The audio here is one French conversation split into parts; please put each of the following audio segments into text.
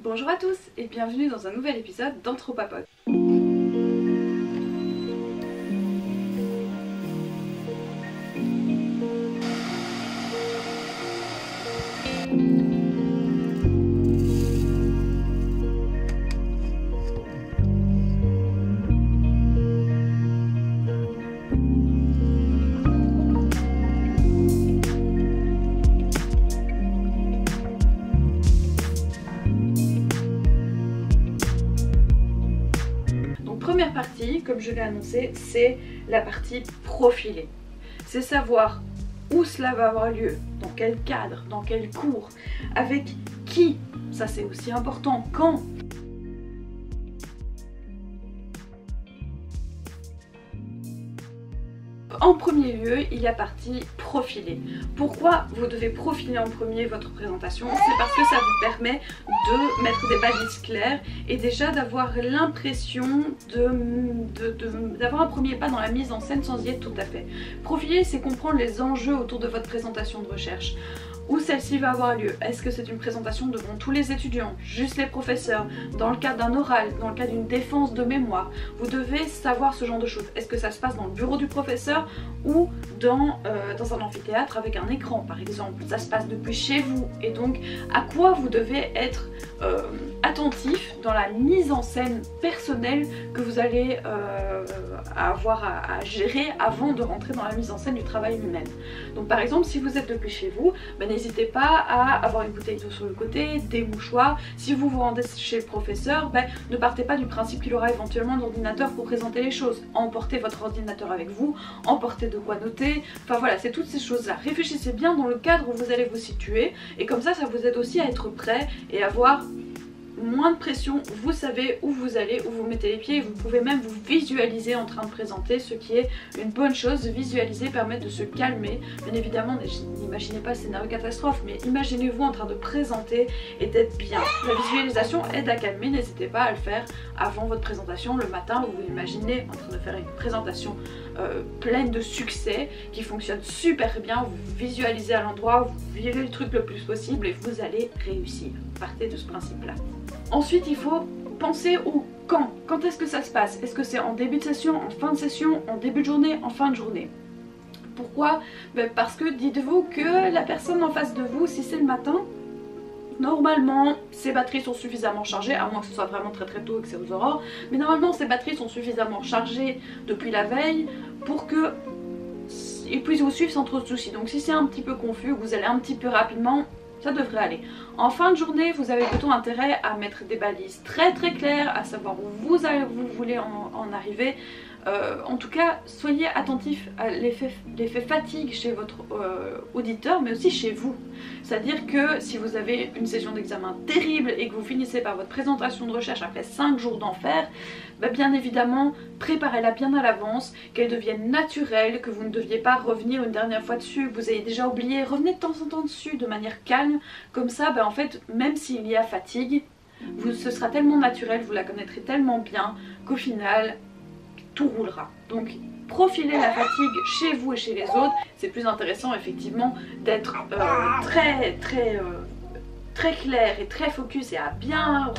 Bonjour à tous et bienvenue dans un nouvel épisode d'Anthropapote. Comme je l'ai annoncé, c'est la partie profilée. C'est savoir où cela va avoir lieu, dans quel cadre, dans quel cours, avec qui, ça c'est aussi important, quand. En premier lieu, il y a partie profilée. Pourquoi vous devez profiler en premier votre présentation? C'est parce que ça vous permet de mettre des balises claires et déjà d'avoir l'impression d'avoir un premier pas dans la mise en scène sans y être tout à fait. Profiler, c'est comprendre les enjeux autour de votre présentation de recherche où celle-ci va avoir lieu. Est-ce que c'est une présentation devant tous les étudiants, juste les professeurs, dans le cadre d'un oral, dans le cadre d'une défense de mémoire? Vous devez savoir ce genre de choses. Est-ce que ça se passe dans le bureau du professeur ou dans, euh, dans un amphithéâtre avec un écran par exemple? Ça se passe depuis chez vous et donc à quoi vous devez être euh, attentif dans la mise en scène personnelle que vous allez euh, avoir à, gérer avant de rentrer dans la mise en scène du travail lui-même? Donc par exemple si vous êtes depuis chez vous, ben, n'hésitez pas à avoir une bouteille d'eau sur le côté, des mouchoirs. Si vous vous rendez chez le professeur, ben, ne partez pas du principe qu'il aura éventuellement un ordinateur pour présenter les choses. Emportez votre ordinateur avec vous, emportez de quoi noter. Enfin voilà, c'est toutes ces choses-là. Réfléchissez bien dans le cadre où vous allez vous situer et comme ça, ça vous aide aussi à être prêt et à avoir moins de pression, vous savez où vous allez, où vous mettez les pieds vous pouvez même vous visualiser en train de présenter, ce qui est une bonne chose. Visualiser permet de se calmer. Bien évidemment, n'imaginez pas le scénario catastrophe, mais imaginez-vous en train de présenter et d'être bien. La visualisation aide à calmer, n'hésitez pas à le faire avant votre présentation, le matin, vous imaginez en train de faire une présentation euh, pleine de succès, qui fonctionne super bien, vous visualisez à l'endroit, vous vivez le truc le plus possible et vous allez réussir. Partez de ce principe-là. Ensuite, il faut penser au quand. Quand est-ce que ça se passe? Est-ce que c'est en début de session, en fin de session, en début de journée, en fin de journée? Pourquoi? Ben Parce que dites-vous que la personne en face de vous, si c'est le matin, normalement ses batteries sont suffisamment chargées, à moins que ce soit vraiment très très tôt et que c'est aux aurores, mais normalement ses batteries sont suffisamment chargées depuis la veille pour que il puisse vous suivre sans trop de soucis. Donc si c'est un petit peu confus, vous allez un petit peu rapidement, ça devrait aller. En fin de journée, vous avez plutôt intérêt à mettre des balises très très claires, à savoir où vous, vous voulez en arriver. Euh, en tout cas, soyez attentif à l'effet fatigue chez votre euh, auditeur, mais aussi chez vous. C'est-à-dire que si vous avez une session d'examen terrible et que vous finissez par votre présentation de recherche après 5 jours d'enfer, bah bien évidemment, préparez-la bien à l'avance, qu'elle devienne naturelle, que vous ne deviez pas revenir une dernière fois dessus, que vous ayez déjà oublié, revenez de temps en temps dessus de manière calme, comme ça, bah en fait, même s'il y a fatigue, ce sera tellement naturel, vous la connaîtrez tellement bien qu'au final, roulera. Donc profiler la fatigue chez vous et chez les autres, c'est plus intéressant effectivement d'être euh, très très euh, très clair et très focus et à bien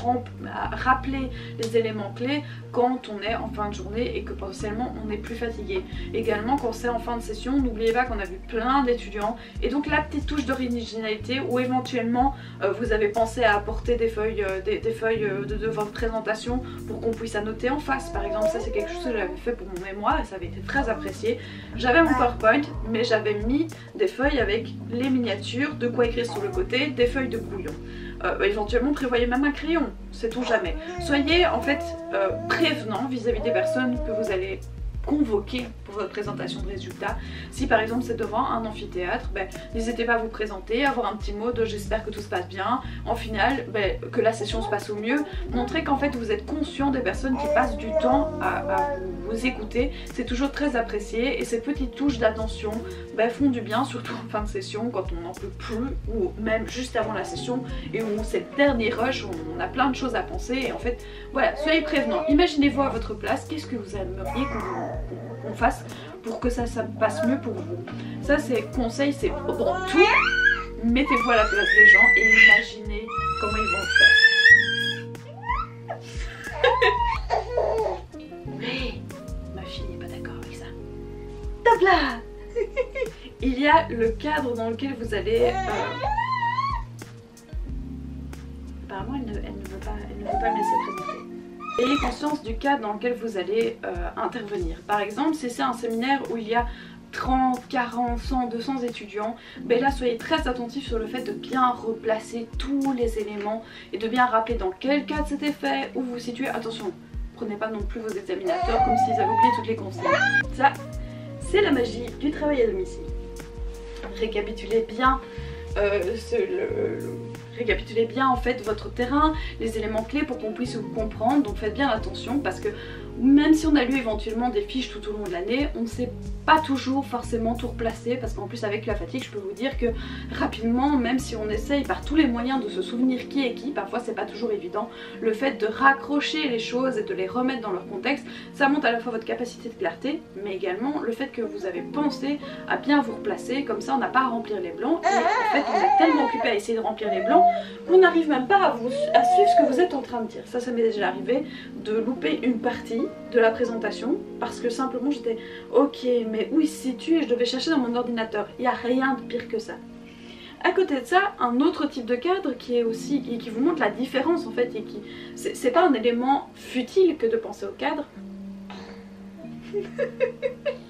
rappeler les éléments clés quand on est en fin de journée et que potentiellement on est plus fatigué. Également quand c'est en fin de session, n'oubliez pas qu'on a vu plein d'étudiants et donc la petite touche d'originalité où éventuellement euh, vous avez pensé à apporter des feuilles, euh, des, feuilles euh, de, de, votre présentation pour qu'on puisse annoter en face par exemple. Ça c'est quelque chose que j'avais fait pour mon mémoire et ça avait été très apprécié. J'avais mon PowerPoint mais j'avais mis des feuilles avec les miniatures, de quoi écrire sur le côté, des feuilles de brouillon. Euh, éventuellement prévoyez même un crayon, sait-on jamais. Soyez en fait euh, prévenant vis-à-vis des personnes que vous allez convoquer pour votre présentation de résultats. Si par exemple c'est devant un amphithéâtre, ben, n'hésitez pas à vous présenter, avoir un petit mot de j'espère que tout se passe bien. En final, ben, que la session se passe au mieux. Montrez qu'en fait vous êtes conscient des personnes qui passent du temps à, vous, écouter. C'est toujours très apprécié et ces petites touches d'attention ben, font du bien, surtout en fin de session quand on n'en peut plus ou même juste avant la session et où c'est le dernier rush, où on a plein de choses à penser et en fait voilà, soyez prévenants. Imaginez-vous à votre place, qu'est-ce que vous aimeriez qu'on on fasse pour que ça, ça passe mieux pour vous. Ça c'est conseil, c'est dans tout, mettez-vous à la place des gens et imaginez comment ils vont faire. ma fille n'est pas d'accord avec ça. Top là Il y a le cadre dans lequel vous allez... Euh, Apparemment elle ne, veut pas, elle ne veut pas me laisser présenter. Ayez conscience du cadre dans lequel vous allez euh, intervenir. Par exemple, si c'est un séminaire où il y a 30, 40, 100, 200 étudiants, ben là soyez très attentifs sur le fait de bien replacer tous les éléments et de bien rappeler dans quel cadre c'était fait, où vous situez. Attention, prenez pas non plus vos examinateurs comme s'ils avaient oublié toutes les consignes. Ça, c'est la magie du travail à domicile. Récapitulez bien euh, récapitulez bien en fait votre terrain, les éléments clés pour qu'on puisse vous comprendre. Donc faites bien attention parce que même si on a lu éventuellement des fiches tout au long de l'année, on ne sait pas toujours forcément tout replacer parce qu'en plus avec la fatigue je peux vous dire que rapidement même si on essaye par tous les moyens de se souvenir qui est qui, parfois c'est pas toujours évident, le fait de raccrocher les choses et de les remettre dans leur contexte, ça monte à la fois votre capacité de clarté mais également le fait que vous avez pensé à bien vous replacer, comme ça on n'a pas à remplir les blancs. Et en fait on est tellement occupé à essayer de remplir les blancs qu'on n'arrive même pas à, vous, suivre ce que vous êtes en train de dire. Ça ça m'est déjà arrivé de louper une partie de la présentation parce que simplement j'étais ok mais où il se situe et je devais chercher dans mon ordinateur. Il n'y a rien de pire que ça. À côté de ça, un autre type de cadre qui est aussi et qui vous montre la différence en fait et qui c'est pas un élément futile que de penser au cadre.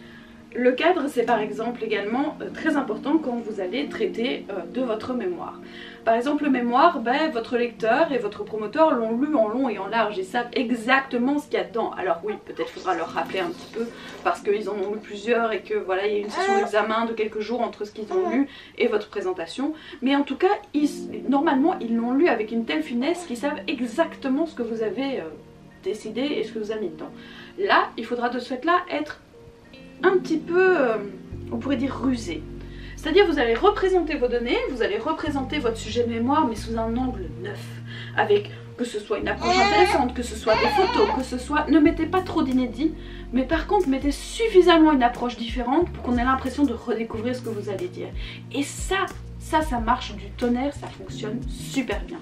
Le cadre, c'est par exemple également euh, très important quand vous allez traiter euh, de votre mémoire. Par exemple, le mémoire, ben, votre lecteur et votre promoteur l'ont lu en long et en large et savent exactement ce qu'il y a dedans. Alors oui, peut-être faudra leur rappeler un petit peu parce qu'ils en ont lu plusieurs et que voilà, il y a une session d'examen de quelques jours entre ce qu'ils ont lu et votre présentation. Mais en tout cas, normalement, ils l'ont lu avec une telle finesse qu'ils savent exactement ce que vous avez euh, décidé et ce que vous avez mis dedans. Là, il faudra de ce fait-là être un petit peu, euh, on pourrait dire rusé. C'est-à-dire vous allez représenter vos données, vous allez représenter votre sujet de mémoire mais sous un angle neuf, avec que ce soit une approche intéressante, que ce soit des photos, que ce soit... Ne mettez pas trop d'inédits, mais par contre mettez suffisamment une approche différente pour qu'on ait l'impression de redécouvrir ce que vous allez dire. Et ça, ça, ça marche du tonnerre, ça fonctionne super bien.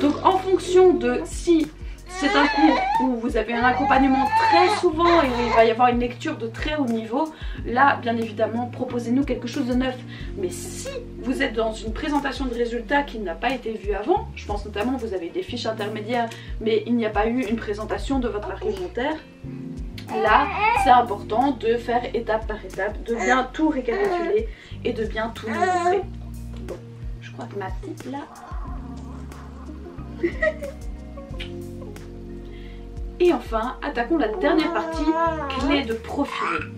Donc en fonction de si c'est un cours où vous avez un accompagnement très souvent et où il va y avoir une lecture de très haut niveau. Là, bien évidemment, proposez-nous quelque chose de neuf. Mais si vous êtes dans une présentation de résultats qui n'a pas été vue avant, je pense notamment vous avez des fiches intermédiaires, mais il n'y a pas eu une présentation de votre argumentaire, là, c'est important de faire étape par étape, de bien tout récapituler et de bien tout montrer. Bon, je crois que ma petite là... Et enfin, attaquons la dernière partie, clé de profil.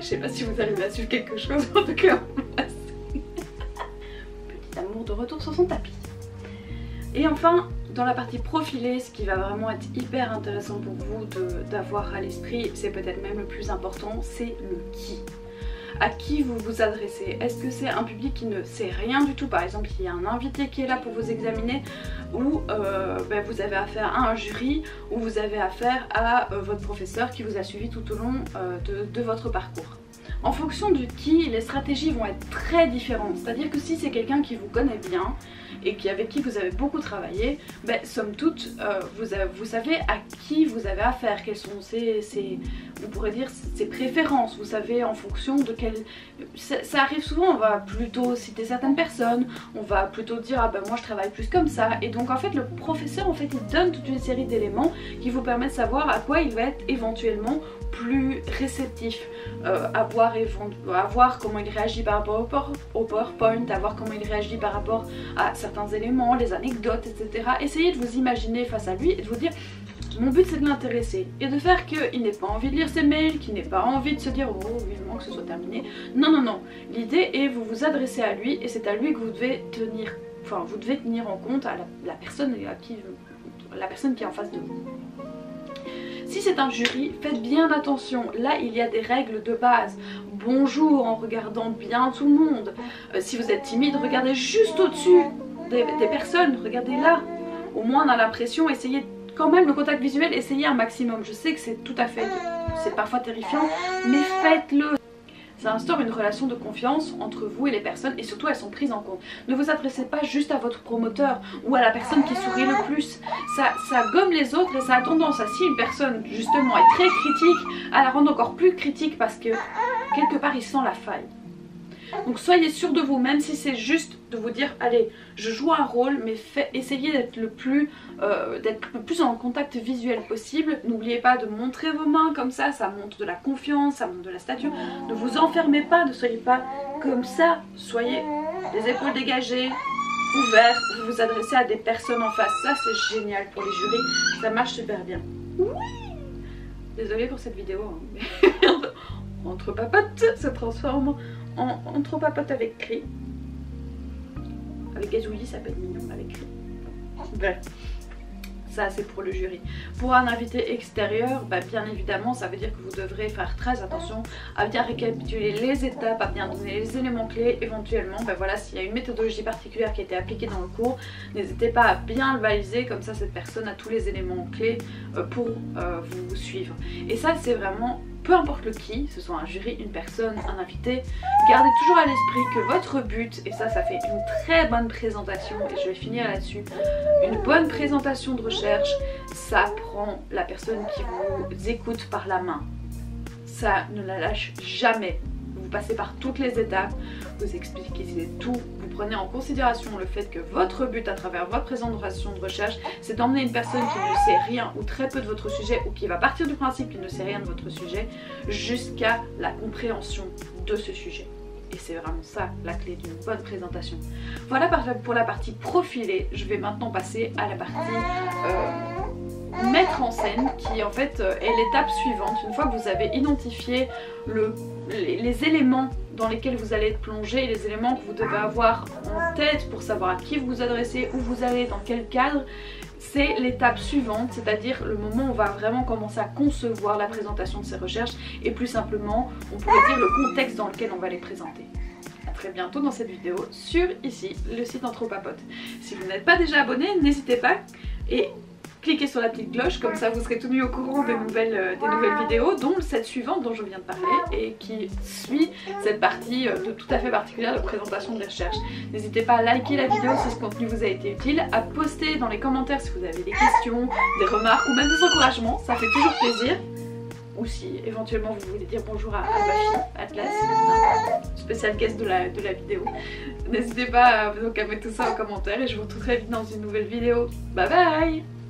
Je sais pas si vous arrivez à suivre quelque chose, en tout cas, petit amour de retour sur son tapis. Et enfin, dans la partie profilée, ce qui va vraiment être hyper intéressant pour vous d'avoir à l'esprit, c'est peut-être même le plus important, c'est le qui à qui vous vous adressez. Est-ce que c'est un public qui ne sait rien du tout? Par exemple, il y a un invité qui est là pour vous examiner ou euh, ben, vous avez affaire à un jury ou vous avez affaire à euh, votre professeur qui vous a suivi tout au long euh, de votre parcours. En fonction du qui, les stratégies vont être très différentes. C'est-à-dire que si c'est quelqu'un qui vous connaît bien, et qui, avec qui vous avez beaucoup travaillé, ben, somme toute, euh, vous, vous, savez à qui vous avez affaire, quelles sont ses, on pourrait dire, ses préférences, vous savez en fonction de quel... Ça, arrive souvent, on va plutôt citer certaines personnes, on va plutôt dire, ah ben moi je travaille plus comme ça, et donc en fait le professeur, en fait, il donne toute une série d'éléments qui vous permettent de savoir à quoi il va être éventuellement plus réceptif, euh, à, voir à, voir comment il réagit par rapport au, PowerPoint, à voir comment il réagit par rapport à certains éléments, les anecdotes, etc. Essayez de vous imaginer face à lui et de vous dire mon but c'est de l'intéresser et de faire qu'il n'ait pas envie de lire ses mails, qu'il n'ait pas envie de se dire oh vivement que ce soit terminé. Non non non, l'idée est vous vous adressez à lui et c'est à lui que vous devez tenir, enfin vous devez tenir en compte à la, la personne à qui la personne qui est en face de vous. Si c'est un jury, faites bien attention. Là, il y a des règles de base. Bonjour en regardant bien tout le monde. Euh, si vous êtes timide, regardez juste au-dessus des, personnes. Regardez là. Au moins, on a l'impression, essayez quand même le contact visuel, essayez un maximum. Je sais que c'est tout à fait... C'est parfois terrifiant, mais faites-le. Ça instaure une relation de confiance entre vous et les personnes et surtout elles sont prises en compte. Ne vous adressez pas juste à votre promoteur ou à la personne qui sourit le plus. Ça, ça gomme les autres et ça a tendance à si une personne justement est très critique à la rendre encore plus critique parce que quelque part il sent la faille. Donc soyez sûr de vous, même si c'est juste de vous dire allez, je joue un rôle, mais essayez d'être le plus euh, d'être le plus en contact visuel possible. N'oubliez pas de montrer vos mains comme ça, ça montre de la confiance, ça montre de la stature. Ne vous enfermez pas, ne soyez pas comme ça. Soyez les épaules dégagées, ouvertes, vous vous adressez à des personnes en face. Ça c'est génial pour les jurys, ça marche super bien. Oui Désolée pour cette vidéo, hein, mais entre papotes se transforme en entre papotes avec cri. Avec gazouillis ça peut être mignon avec. Bref. Ça, c'est pour le jury. Pour un invité extérieur, bah, bien évidemment, ça veut dire que vous devrez faire très attention à bien récapituler les étapes, à bien donner les éléments clés. Éventuellement, bah, voilà, s'il y a une méthodologie particulière qui a été appliquée dans le cours, n'hésitez pas à bien le baliser. Comme ça, cette personne a tous les éléments clés euh, pour euh, vous suivre. Et ça, c'est vraiment peu importe le qui, ce soit un jury, une personne, un invité, gardez toujours à l'esprit que votre but, et ça ça fait une très bonne présentation, et je vais finir là-dessus, une bonne présentation de recherche, ça prend la personne qui vous écoute par la main. Ça ne la lâche jamais. Passez par toutes les étapes, vous expliquez tout, vous prenez en considération le fait que votre but à travers votre présentation de recherche, c'est d'emmener une personne qui ne sait rien ou très peu de votre sujet ou qui va partir du principe qu'il ne sait rien de votre sujet jusqu'à la compréhension de ce sujet. Et c'est vraiment ça la clé d'une bonne présentation. Voilà pour la partie profilée. Je vais maintenant passer à la partie euh, mettre en scène qui en fait euh, est l'étape suivante. Une fois que vous avez identifié le, les éléments dans lesquels vous allez être plongé, les éléments que vous devez avoir en tête pour savoir à qui vous vous adressez, où vous allez, dans quel cadre, c'est l'étape suivante, c'est-à-dire le moment où on va vraiment commencer à concevoir la présentation de ces recherches et plus simplement, on pourrait dire le contexte dans lequel on va les présenter. Très bientôt dans cette vidéo sur ici, le site Anthropapote. Si vous n'êtes pas déjà abonné, n'hésitez pas et cliquez sur la petite cloche, comme ça vous serez tout au courant des nouvelles, euh, des nouvelles vidéos, dont cette suivante dont je viens de parler et qui suit cette partie euh, de tout à fait particulière de présentation des recherches. N'hésitez pas à liker la vidéo si ce contenu vous a été utile, à poster dans les commentaires si vous avez des questions, des remarques ou même des encouragements, ça fait toujours plaisir. Ou si éventuellement vous voulez dire bonjour à, ma fille, Atlas, spécial guest de la, de la vidéo. N'hésitez pas à, à mettre tout ça en commentaire et je vous retrouve très vite dans une nouvelle vidéo. Bye bye